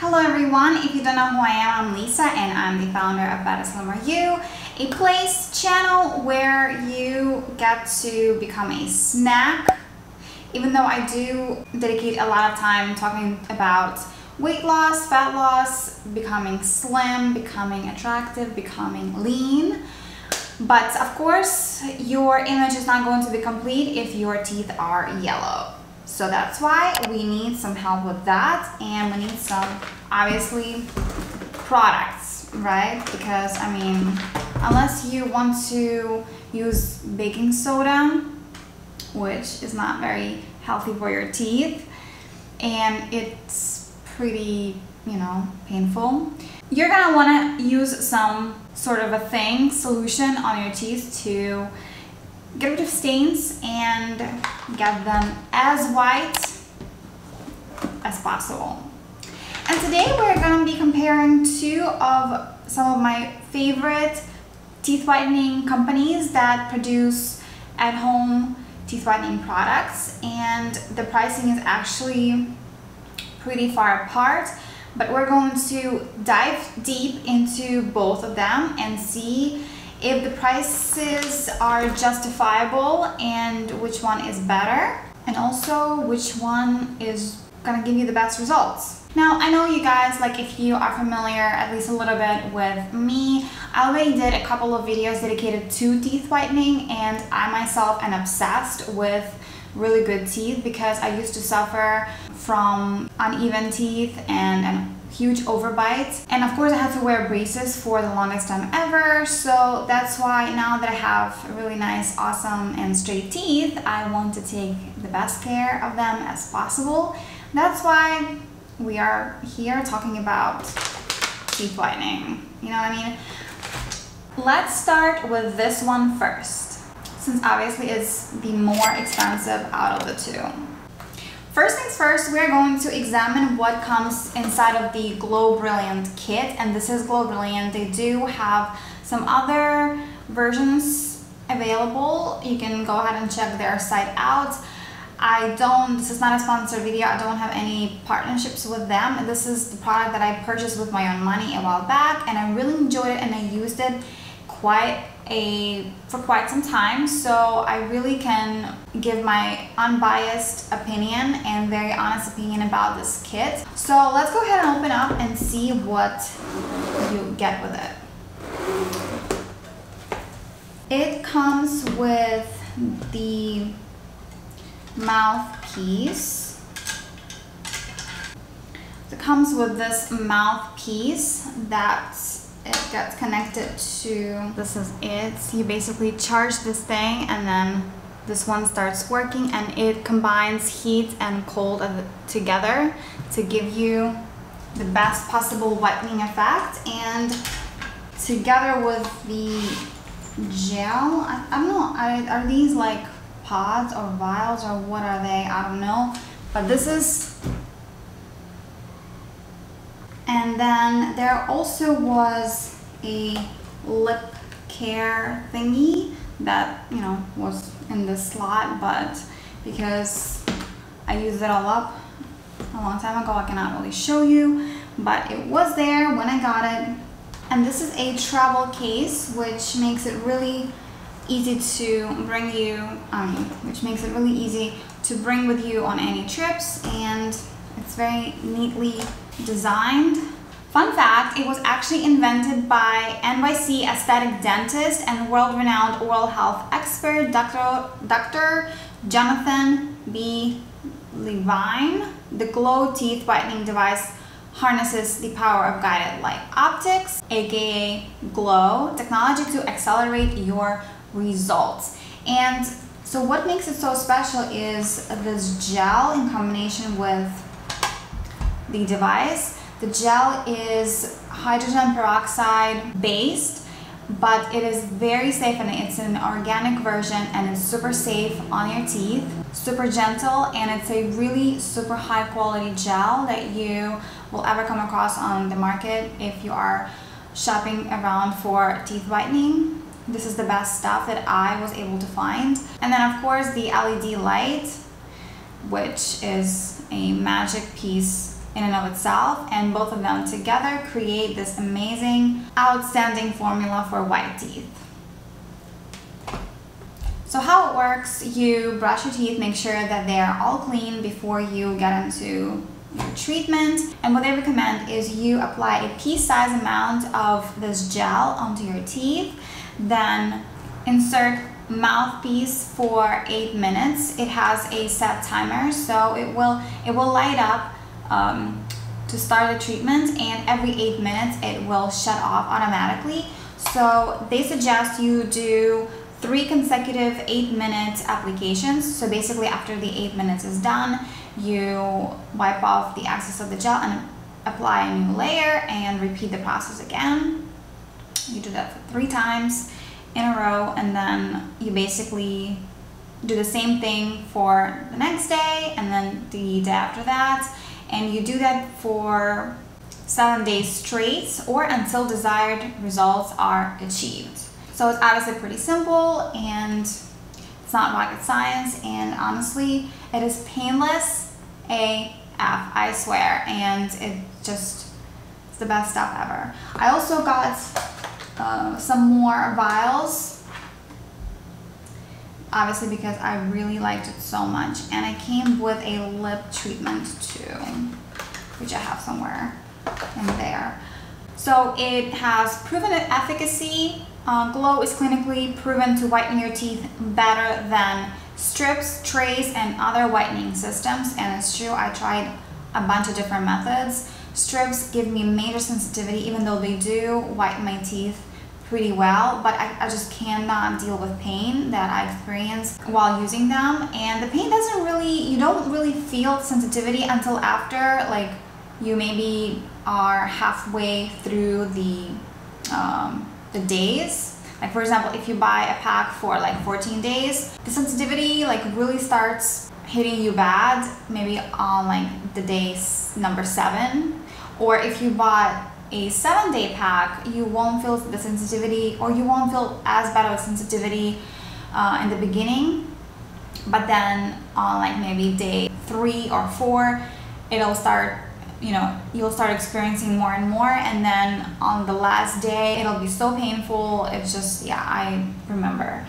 Hello everyone, if you don't know who I am, I'm Lisa and I'm the founder of Better Slimmer You, a place channel where you get to become a snack. Even though I do dedicate a lot of time talking about weight loss, fat loss, becoming slim, becoming attractive, becoming lean. But of course, your image is not going to be complete if your teeth are yellow. So that's why we need some help with that and we need some, obviously, products, right? Because, I mean, unless you want to use baking soda, which is not very healthy for your teeth, and it's pretty, you know, painful, you're gonna wanna use some sort of a thing, solution on your teeth to get rid of stains and get them as white as possible. And today we're going to be comparing two of some of my favorite teeth whitening companies that produce at-home teeth whitening products and the pricing is actually pretty far apart but we're going to dive deep into both of them and see if the prices are justifiable and which one is better and also which one is gonna give you the best results. Now, I know you guys, like if you are familiar at least a little bit with me, I already did a couple of videos dedicated to teeth whitening and I myself am obsessed with really good teeth because I used to suffer from uneven teeth and, and huge overbite and of course I had to wear braces for the longest time ever. So that's why now that I have really nice awesome and straight teeth I want to take the best care of them as possible. That's why we are here talking about teeth whitening. You know what I mean? Let's start with this one first since obviously it's the more expensive out of the two First things first, we're going to examine what comes inside of the Glo Brilliant kit. And this is Glo Brilliant. They do have some other versions available. You can go ahead and check their site out. I don't, this is not a sponsored video. I don't have any partnerships with them. This is the product that I purchased with my own money a while back and I really enjoyed it and I used it quite a for quite some time so I really can give my unbiased opinion and very honest opinion about this kit. So let's go ahead and open up and see what you get with it. It comes with the mouthpiece. It comes with this mouthpiece that's it gets connected to this is it. You basically charge this thing and then this one starts working and it combines heat and cold together to give you the best possible whitening effect. And together with the gel I, don't know are these like pods or vials or what are they? I don't know. But this is and then there also was a lip care thingy that, you know, was in the slot, but because I used it all up a long time ago, I cannot really show you, but it was there when I got it. And this is a travel case, which makes it really easy to bring you, um, which makes it really easy to bring with you on any trips, and it's very neatly designed. Fun fact, it was actually invented by NYC aesthetic dentist and world-renowned oral health expert, Dr. Dr. Jonathan B. Levine. The Glo Teeth Whitening device harnesses the power of guided light optics, aka Glo technology to accelerate your results. And so what makes it so special is this gel in combination with the device. The gel is hydrogen peroxide based, but it is very safe and it's an organic version and it's super safe on your teeth, super gentle, and it's a really super high quality gel that you will ever come across on the market if you are shopping around for teeth whitening. This is the best stuff that I was able to find. And then of course the LED light, which is a magic piece in and of itself and both of them together create this amazing outstanding formula for white teeth. So how it works, you brush your teeth, make sure that they are all clean before you get into your treatment. And what they recommend is you apply a pea-sized amount of this gel onto your teeth, then insert mouthpiece for eight minutes. It has a set timer, so it will it will light up um, to start the treatment, and every eight minutes it will shut off automatically. So they suggest you do three consecutive eight minute applications. So basically after the eight minutes is done, you wipe off the excess of the gel and apply a new layer and repeat the process again. You do that three times in a row and then you basically do the same thing for the next day and then the day after that and you do that for seven days straight or until desired results are achieved. So it's obviously pretty simple and it's not rocket science and honestly it is painless AF, I swear, and it just it's the best stuff ever. I also got uh, some more vials obviously because I really liked it so much and it came with a lip treatment too which I have somewhere in there so it has proven efficacy uh, Glo is clinically proven to whiten your teeth better than strips, trays, and other whitening systems. And it's true, I tried a bunch of different methods. Strips give me major sensitivity, even though they do whiten my teeth pretty well, but I, I just cannot deal with pain that I experience while using them. And the pain doesn't really, you don't really feel sensitivity until after, like, you maybe are halfway through the um, the days. Like for example, if you buy a pack for like 14 days, the sensitivity like really starts hitting you bad maybe on like the day number seven. Or if you bought a seven day pack, you won't feel the sensitivity or you won't feel as bad of a sensitivity uh, in the beginning. But then on like maybe day three or four, it'll start you know, you'll start experiencing more and more. And then on the last day, it'll be so painful. It's just, yeah, I remember.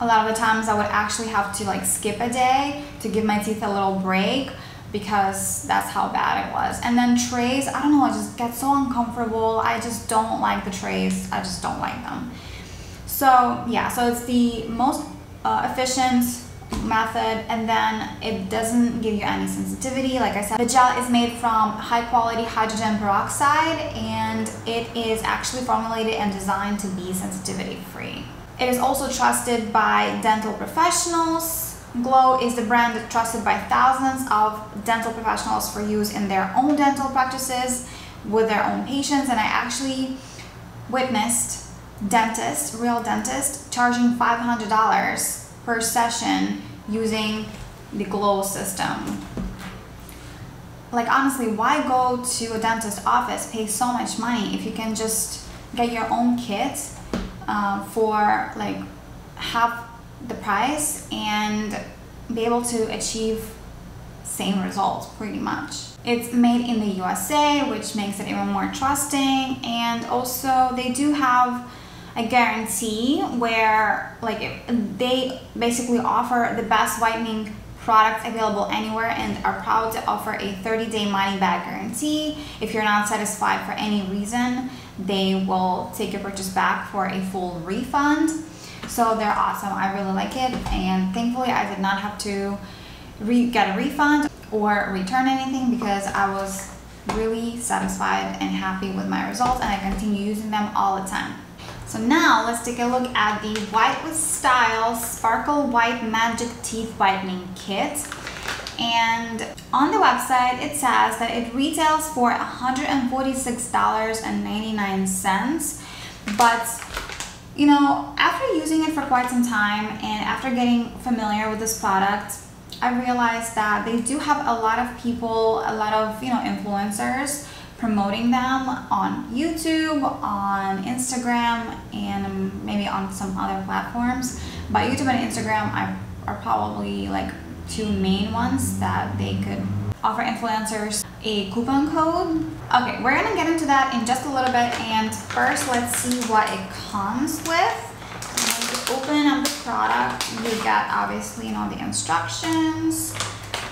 A lot of the times I would actually have to like skip a day to give my teeth a little break because that's how bad it was. And then trays, I don't know, I just get so uncomfortable. I just don't like the trays. I just don't like them. So yeah, so it's the most uh, efficient method and then it doesn't give you any sensitivity like I said the gel is made from high quality hydrogen peroxide and it is actually formulated and designed to be sensitivity free it is also trusted by dental professionals Glo is the brand trusted by thousands of dental professionals for use in their own dental practices with their own patients and I actually witnessed dentists, real dentists, charging $500 per session using the Glo system. Like honestly, why go to a dentist office, pay so much money if you can just get your own kit uh, for like half the price and be able to achieve same results pretty much. It's made in the USA, which makes it even more trusting. And also they do have a guarantee where like they basically offer the best whitening products available anywhere and are proud to offer a 30-day money-back guarantee. If you're not satisfied for any reason, they will take your purchase back for a full refund. So they're awesome. I really like it and thankfully I did not have to get a refund or return anything because I was really satisfied and happy with my results and I continue using them all the time. So now let's take a look at the White with Style Sparkle White Magic Teeth Whitening Kit. And on the website, it says that it retails for $146.99. But, you know, after using it for quite some time and after getting familiar with this product, I realized that they do have a lot of people, a lot of, you know, influencers promoting them on YouTube, on Instagram, and maybe on some other platforms. But YouTube and Instagram are probably like two main ones that they could offer influencers a coupon code. Okay, we're gonna get into that in just a little bit and first let's see what it comes with. When you open up the product, you get obviously you know the instructions,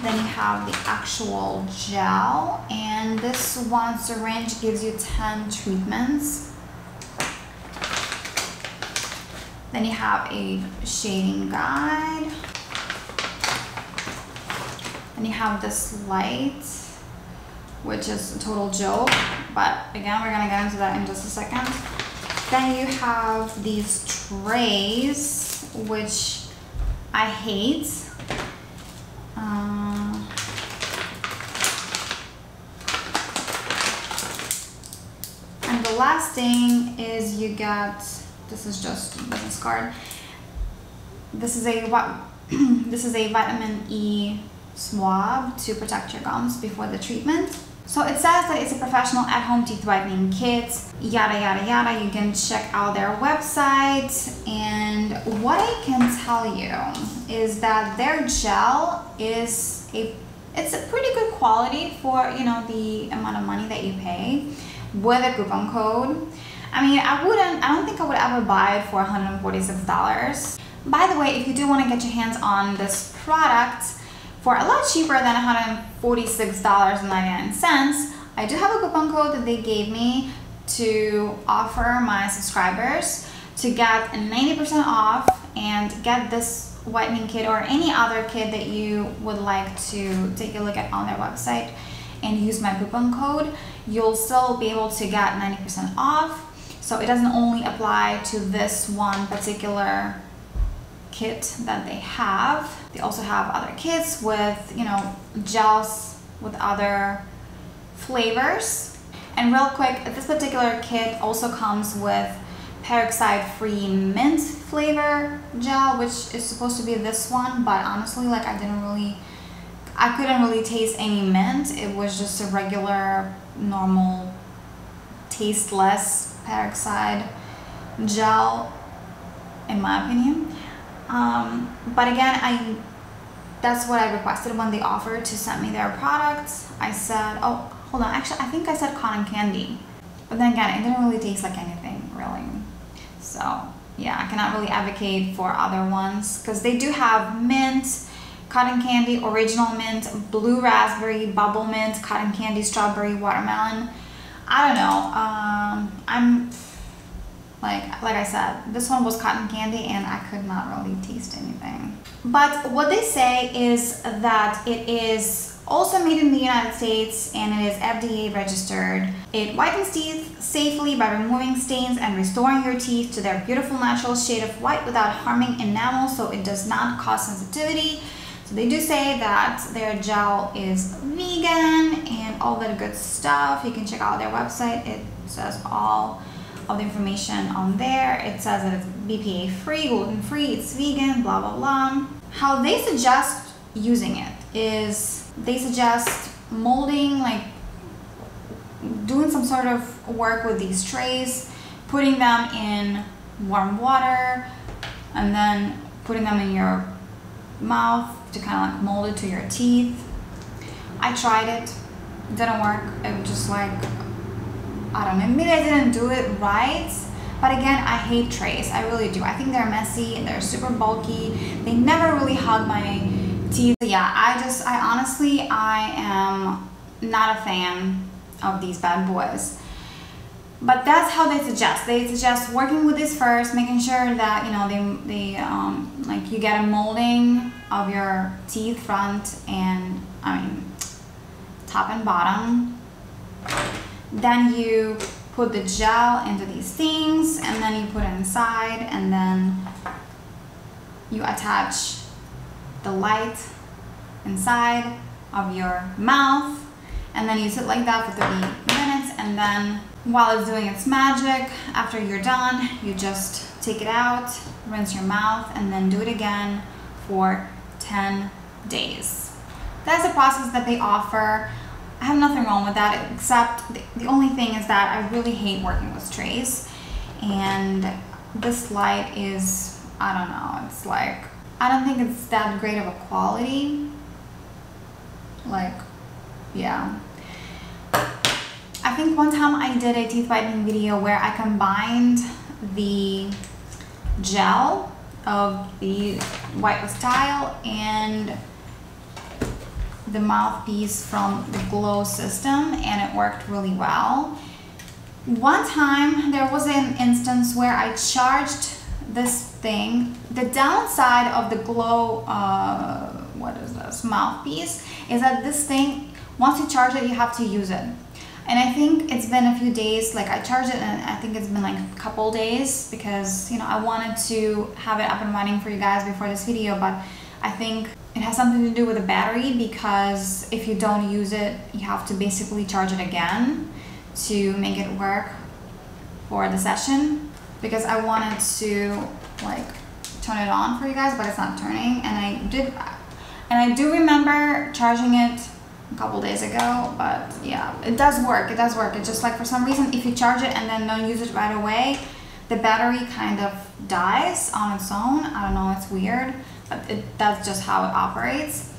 then you have the actual gel and this one syringe gives you 10 treatments. Then you have a shading guide. Then you have this light, which is a total joke, but again, we're gonna get into that in just a second. Then you have these trays, which I hate. Uh, and the last thing is you get, this is just business card. This is a what? this is a vitamin E swab to protect your gums before the treatment. So it says that it's a professional at-home teeth whitening kit, yada yada yada. You can check out their website and what I can tell you is that their gel is a it's a pretty good quality for you know the amount of money that you pay with a coupon code. I mean, I wouldn't, I don't think I would ever buy it for $146. By the way, if you do want to get your hands on this product, for a lot cheaper than $146.99. I do have a coupon code that they gave me to offer my subscribers to get 90% off and get this whitening kit or any other kit that you would like to take a look at on their website and use my coupon code, you'll still be able to get 90% off. So it doesn't only apply to this one particular kit that they have. They also have other kits with, you know, gels with other flavors. And real quick, this particular kit also comes with peroxide-free mint flavor gel, which is supposed to be this one, but honestly, like I didn't really, I couldn't really taste any mint. It was just a regular, normal, tasteless peroxide gel, in my opinion. Um, but again, I that's what I requested when they offered to send me their products. I said, oh, hold on, actually, I think I said cotton candy. But then again, it didn't really taste like anything, really. So, yeah, I cannot really advocate for other ones because they do have mint, cotton candy, original mint, blue raspberry, bubble mint, cotton candy, strawberry, watermelon. I don't know. Um, I'm like, like I said, this one was cotton candy and I could not really taste anything. But what they say is that it is also made in the United States and it is FDA registered. It whitens teeth safely by removing stains and restoring your teeth to their beautiful natural shade of white without harming enamel so it does not cause sensitivity. So they do say that their gel is vegan and all that good stuff. You can check out their website. It says all all the information on there. It says that it's BPA free, gluten free, it's vegan, blah, blah, blah. How they suggest using it is they suggest molding, like doing some sort of work with these trays, putting them in warm water, and then putting them in your mouth to kind of like mold it to your teeth. I tried it, it didn't work. It was just like I don't know, maybe I didn't do it right. But again, I hate trays. I really do. I think they're messy and they're super bulky. They never really hug my teeth. Yeah, I just, I honestly, I am not a fan of these bad boys. But that's how they suggest. They suggest working with this first, making sure that, you know, they, they um, like you get a molding of your teeth front and, I mean, top and bottom then you put the gel into these things and then you put it inside and then you attach the light inside of your mouth and then you sit like that for 30 minutes and then while it's doing its magic after you're done you just take it out rinse your mouth and then do it again for 10 days. That's a process that they offer I have nothing wrong with that except the, the only thing is that I really hate working with trays and this light is I don't know it's like I don't think it's that great of a quality like yeah. I think one time I did a teeth whitening video where I combined the gel of the white with style and the mouthpiece from the Glo system and it worked really well. One time there was an instance where I charged this thing. The downside of the Glo uh, what is this mouthpiece is that this thing once you charge it you have to use it. And I think it's been a few days like I charged it and I think it's been like a couple days because you know I wanted to have it up and running for you guys before this video but I think it has something to do with the battery because if you don't use it you have to basically charge it again to make it work for the session. Because I wanted to like turn it on for you guys but it's not turning. And I did and I do remember charging it a couple days ago but yeah it does work. It does work. It's just like for some reason if you charge it and then don't use it right away the battery kind of dies on its own. I don't know it's weird but it, that's just how it operates.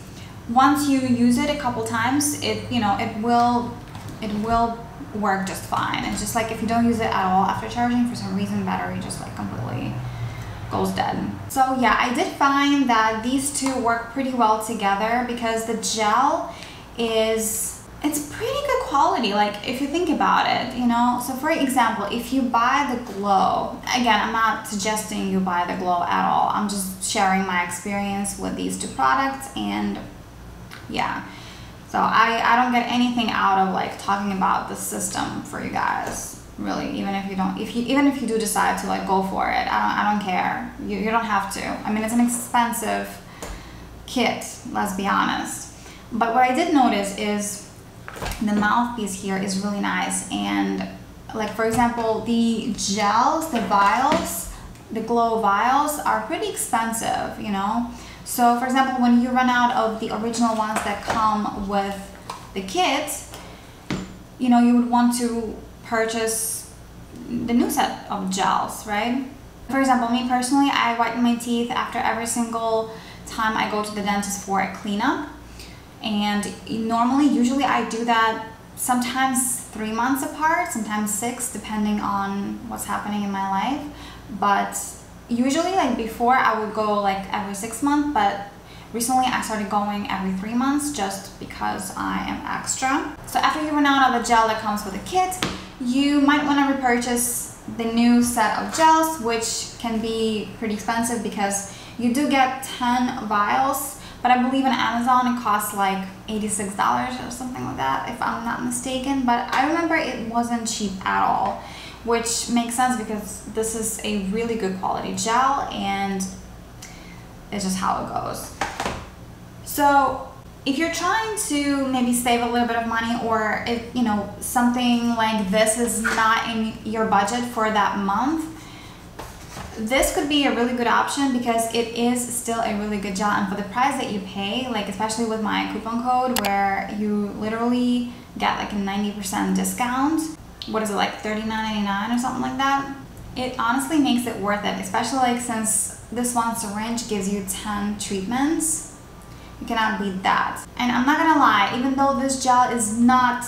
Once you use it a couple times it you know it will it will work just fine. It's just like if you don't use it at all after charging for some reason battery just like completely goes dead. So yeah, I did find that these two work pretty well together because the gel is it's pretty good quality like if you think about it you know? So for example if you buy the Glo again i'm not suggesting you buy the Glo at all. I'm just sharing my experience with these two products and yeah. So i i don't get anything out of like talking about the system for you guys really even if you don't if you even if you do decide to like go for it. I don't i don't care. You, you don't have to. I mean it's an expensive kit let's be honest. But what I did notice is the mouthpiece here is really nice. And like, for example, the gels, the vials, the Glo vials are pretty expensive, you know? So for example, when you run out of the original ones that come with the kit, you know, you would want to purchase the new set of gels, right? For example, me personally, I whiten my teeth after every single time I go to the dentist for a cleanup and normally usually I do that sometimes three months apart sometimes six depending on what's happening in my life. But usually like before I would go like every six months but recently I started going every three months just because I am extra. So after you run out of the gel that comes with the kit you might want to repurchase the new set of gels which can be pretty expensive because you do get 10 vials but I believe on Amazon it costs like $86 or something like that if I'm not mistaken. But I remember it wasn't cheap at all which makes sense because this is a really good quality gel and it's just how it goes. So if you're trying to maybe save a little bit of money or if you know something like this is not in your budget for that month this could be a really good option because it is still a really good gel and for the price that you pay like especially with my coupon code where you literally get like a 90% discount what is it like $39.99 or something like that it honestly makes it worth it especially like since this one syringe gives you 10 treatments. You cannot beat that. And I'm not gonna lie even though this gel is not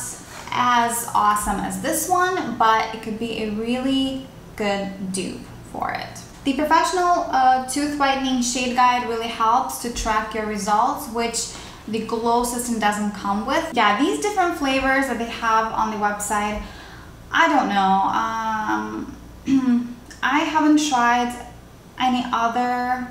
as awesome as this one but it could be a really good dupe for it. The professional uh, tooth whitening shade guide really helps to track your results, which the Glo system doesn't come with. Yeah, these different flavors that they have on the website, I don't know. Um, I haven't tried any other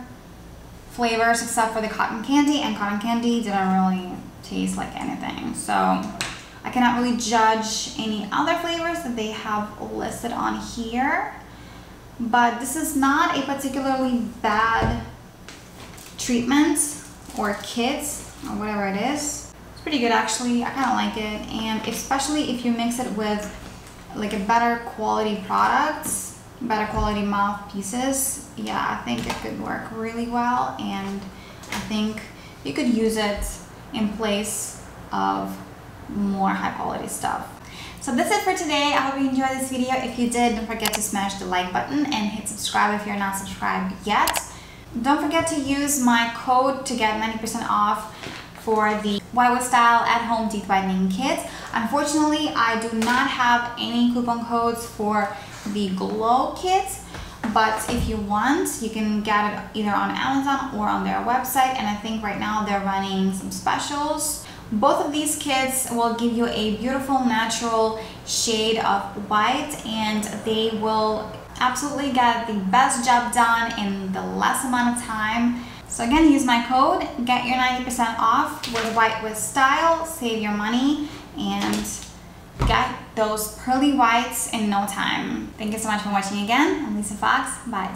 flavors except for the cotton candy and cotton candy didn't really taste like anything. So I cannot really judge any other flavors that they have listed on here but this is not a particularly bad treatment or kit or whatever it is. It's pretty good actually, I kind of like it and especially if you mix it with like a better quality products, better quality mouthpieces, yeah, I think it could work really well and I think you could use it in place of more high quality stuff. So that's it for today. I hope you enjoyed this video. If you did, don't forget to smash the like button and hit subscribe if you're not subscribed yet. Don't forget to use my code to get 90% off for the with Style at home teeth whitening Kit. Unfortunately, I do not have any coupon codes for the Glo kits but if you want you can get it either on Amazon or on their website and I think right now they're running some specials both of these kits will give you a beautiful natural shade of white and they will absolutely get the best job done in the less amount of time so again use my code get your 90% off with white with style save your money and get those pearly whites in no time. Thank you so much for watching again. I'm Lisa Fox. Bye.